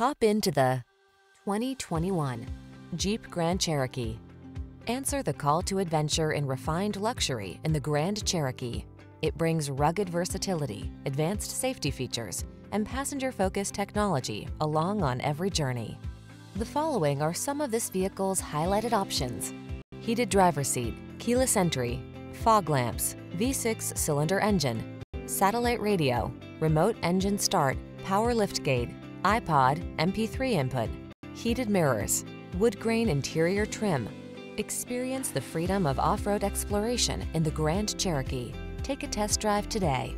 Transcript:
Hop into the 2021 Jeep Grand Cherokee. Answer the call to adventure in refined luxury in the Grand Cherokee. It brings rugged versatility, advanced safety features, and passenger-focused technology along on every journey. The following are some of this vehicle's highlighted options. Heated driver seat, keyless entry, fog lamps, V6 cylinder engine, satellite radio, remote engine start, power liftgate, iPod, MP3 input, heated mirrors, wood grain interior trim. Experience the freedom of off-road exploration in the Grand Cherokee. Take a test drive today.